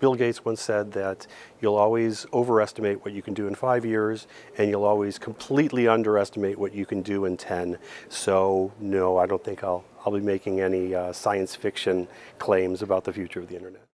Bill Gates once said that you'll always overestimate what you can do in five years, and you'll always completely underestimate what you can do in 10. So no, I don't think I'll, I'll be making any uh, science fiction claims about the future of the internet.